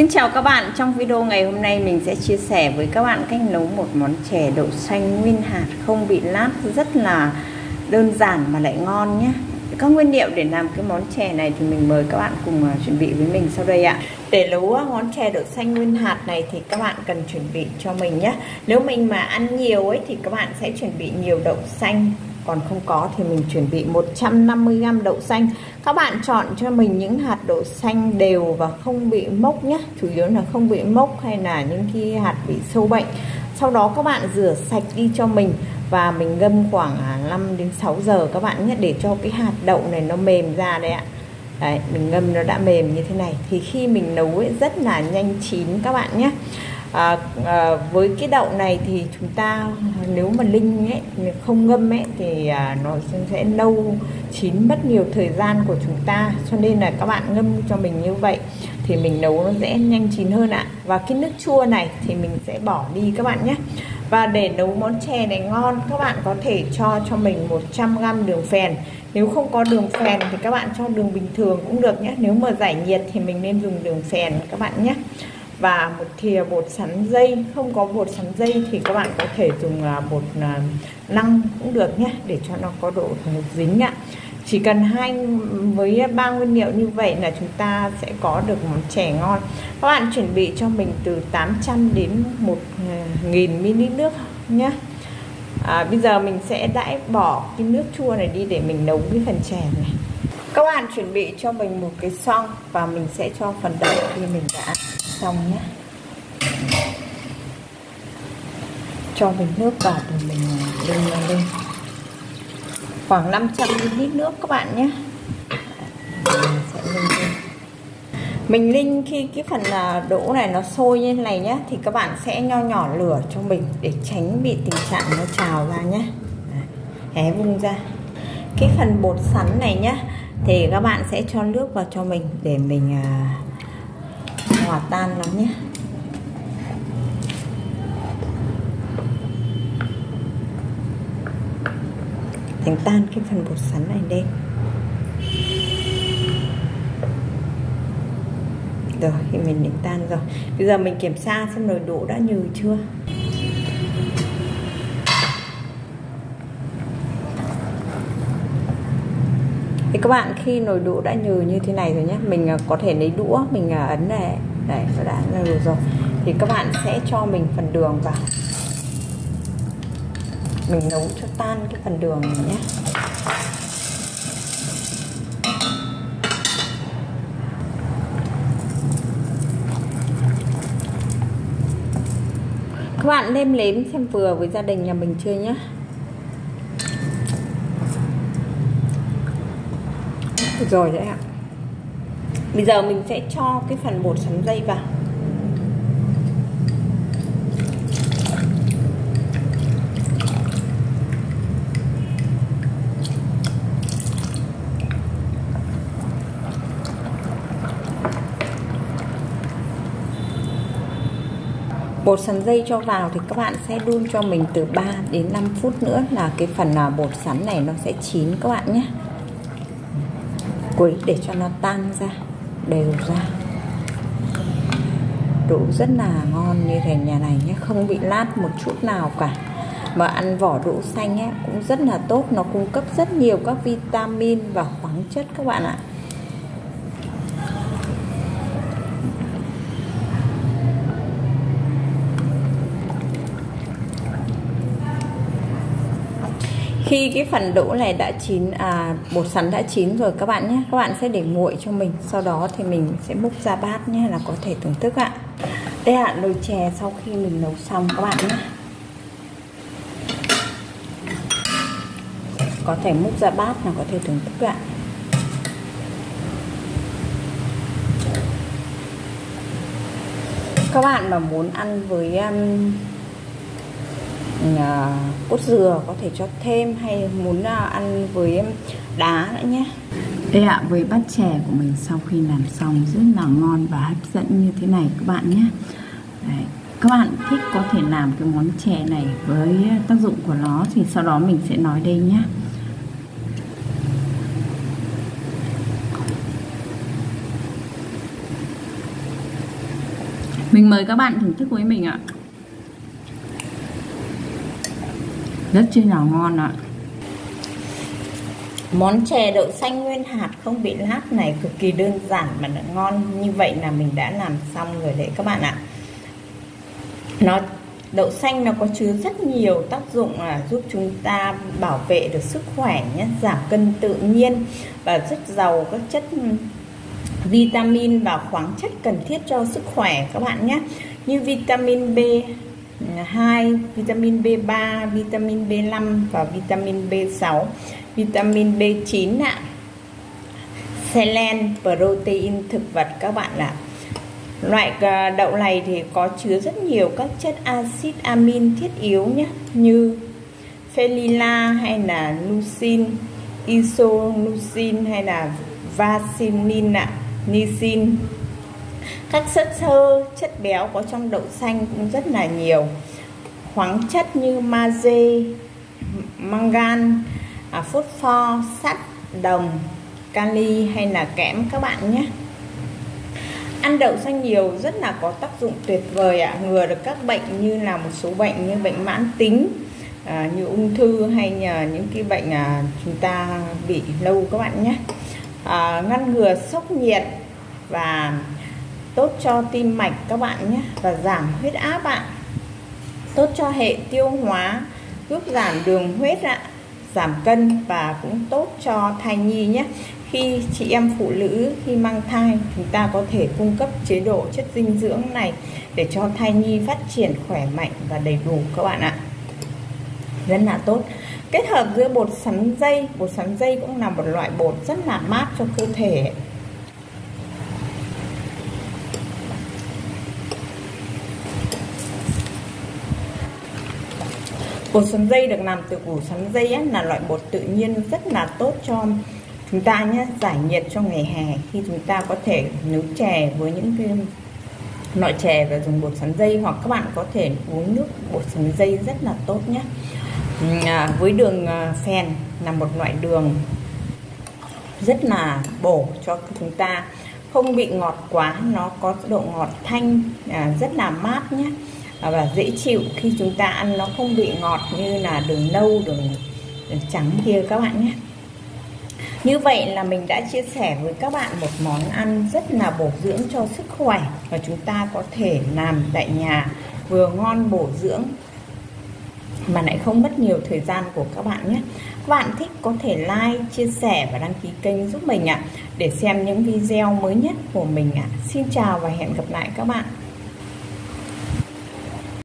Xin chào các bạn, trong video ngày hôm nay mình sẽ chia sẻ với các bạn cách nấu một món chè đậu xanh nguyên hạt không bị lát. Rất là đơn giản mà lại ngon nhé. Các nguyên liệu để làm cái món chè này thì mình mời các bạn cùng à, chuẩn bị với mình sau đây ạ. Để nấu à, món chè đậu xanh nguyên hạt này thì các bạn cần chuẩn bị cho mình nhé. Nếu mình mà ăn nhiều ấy thì các bạn sẽ chuẩn bị nhiều đậu xanh còn không có thì mình chuẩn bị 150g đậu xanh. Các bạn chọn cho mình những hạt đậu xanh đều và không bị mốc nhé. Chủ yếu là không bị mốc hay là những cái hạt bị sâu bệnh. Sau đó các bạn rửa sạch đi cho mình và mình ngâm khoảng à, 5 đến 6 giờ các bạn nhé, để cho cái hạt đậu này nó mềm ra đấy ạ. Đấy, mình ngâm nó đã mềm như thế này. Thì khi mình nấu ấy, rất là nhanh chín các bạn nhé à, à, với cái đậu này thì chúng ta nếu mà linh ấy không ngâm ấy thì à, nó sẽ nâu chín mất nhiều thời gian của chúng ta. Cho nên là các bạn ngâm cho mình như vậy thì mình nấu nó sẽ nhanh chín hơn ạ. Và cái nước chua này thì mình sẽ bỏ đi các bạn nhé. Và để nấu món chè này ngon các bạn có thể cho cho mình 100g đường phèn. Nếu không có đường phèn thì các bạn cho đường bình thường cũng được nhé. Nếu mà giải nhiệt thì mình nên dùng đường phèn các bạn nhé và một thìa bột sắn dây. Không có bột sắn dây thì các bạn có thể dùng à, bột à, năng cũng được nhé để cho nó có độ dính ạ. Chỉ cần hai với ba nguyên liệu như vậy là chúng ta sẽ có được món chè ngon. Các bạn chuẩn bị cho mình từ 800 đến 1000 à, ml nước nhé. À, bây giờ mình sẽ đãi bỏ cái nước chua này đi để mình nấu cái phần chè này. Các bạn chuẩn bị cho mình một cái xong và mình sẽ cho phần đậu khi mình đã xong nhé. Cho mình nước vào thì mình lên lên khoảng 500 ml nước các bạn nhé. Mình linh ninh khi cái phần à, đỗ này nó sôi như thế này nhé, thì các bạn sẽ nho nhỏ lửa cho mình để tránh bị tình trạng nó trào ra nhé. Hé vung ra. Cái phần bột sắn này nhé, thì các bạn sẽ cho nước vào cho mình để mình à, hòa tan nó nhé. Thành tan cái phần bột sắn này lên rồi, thì mình đánh tan rồi. Bây giờ mình kiểm tra xem nồi đỗ đã nhừ chưa. Thì các bạn, khi nồi đũa đã nhừ như thế này rồi nhé, mình à, có thể lấy đũa, mình à, ấn này đấy nó đã nhừ rồi. Thì các bạn sẽ cho mình phần đường vào. Mình nấu cho tan cái phần đường này nhé. Các bạn nêm nếm xem vừa với gia đình nhà mình chưa nhé. Rồi đấy ạ bây giờ mình sẽ cho cái phần bột sắn dây vào. Bột sắn dây cho vào thì các bạn sẽ đun cho mình từ 3 đến 5 phút nữa là cái phần à, bột sắn này nó sẽ chín các bạn nhé. Quấy để cho nó tan ra đều ra. Đỗ rất là ngon như thế, nhà này nhé không bị lát một chút nào cả. Mà ăn vỏ đỗ xanh ấy, cũng rất là tốt, nó cung cấp rất nhiều các vitamin và khoáng chất các bạn ạ. Khi cái phần đỗ này đã chín à bột sắn đã chín rồi các bạn nhé các bạn sẽ để nguội cho mình. Sau đó thì mình sẽ múc ra bát nhé là có thể thưởng thức ạ. Đây ạ nồi chè sau khi mình nấu xong các bạn nhé. Có thể múc ra bát là có thể thưởng thức ạ. Các bạn mà muốn ăn với um, À, cốt dừa có thể cho thêm hay muốn à, ăn với đá nữa nhé. Đây ạ với bát chè của mình sau khi làm xong rất là ngon và hấp dẫn như thế này các bạn nhé. Đấy. các bạn thích có thể làm cái món chè này với tác dụng của nó thì sau đó mình sẽ nói đây nhé. Mình mời các bạn thưởng thức với mình ạ. Rất chi là ngon ạ. Món chè đậu xanh nguyên hạt không bị lát này cực kỳ đơn giản mà đã ngon. Như vậy là mình đã làm xong rồi đấy các bạn ạ. Nó, đậu xanh nó có chứa rất nhiều tác dụng là giúp chúng ta bảo vệ được sức khỏe nhé, giảm cân tự nhiên và rất giàu các chất vitamin và khoáng chất cần thiết cho sức khỏe các bạn nhé. Như vitamin B 2, vitamin B3, vitamin B5 và vitamin B6, vitamin B9 ạ. Selen, protein thực vật các bạn ạ. Loại ờ, đậu này thì có chứa rất nhiều các chất axit amin thiết yếu nhé, như felila hay là leucine, isoleucin hay là vaccinin ạ, nisin các chất xơ chất béo có trong đậu xanh cũng rất là nhiều. Khoáng chất như magie mangan à, pho, sắt đồng kali hay là kẽm các bạn nhé. Ăn đậu xanh nhiều rất là có tác dụng tuyệt vời ạ. À, ngừa được các bệnh như là một số bệnh như bệnh mãn tính à, như ung thư hay nhờ những cái bệnh à, chúng ta bị lâu các bạn nhé. À, ngăn ngừa sốc nhiệt và tốt cho tim mạch các bạn nhé, và giảm huyết áp ạ tốt cho hệ tiêu hóa, giúp giảm đường huyết ạ. Giảm cân và cũng tốt cho thai nhi nhé. Khi chị em phụ nữ, khi mang thai, chúng ta có thể cung cấp chế độ chất dinh dưỡng này để cho thai nhi phát triển khỏe mạnh và đầy đủ các bạn ạ. Rất là tốt. Kết hợp giữa bột sắn dây. Bột sắn dây cũng là một loại bột rất là mát cho cơ thể. Bột sắn dây được làm từ củ sắn dây á, là loại bột tự nhiên rất là tốt cho chúng ta nhé giải nhiệt trong ngày hè khi chúng ta có thể nấu chè với những cái loại chè và dùng bột sắn dây. Hoặc các bạn có thể uống nước bột sắn dây rất là tốt nhé à, với đường à, phèn là một loại đường rất là bổ cho chúng ta. Không bị ngọt quá nó có độ ngọt thanh à, rất là mát nhé và dễ chịu khi chúng ta ăn nó không bị ngọt như là đường nâu đường, đường trắng kia các bạn nhé. Như vậy là mình đã chia sẻ với các bạn một món ăn rất là bổ dưỡng cho sức khỏe và chúng ta có thể làm tại nhà vừa ngon bổ dưỡng mà lại không mất nhiều thời gian của các bạn nhé. Các bạn thích có thể like chia sẻ và đăng ký kênh giúp mình ạ. Để xem những video mới nhất của mình ạ. Xin chào và hẹn gặp lại các bạn.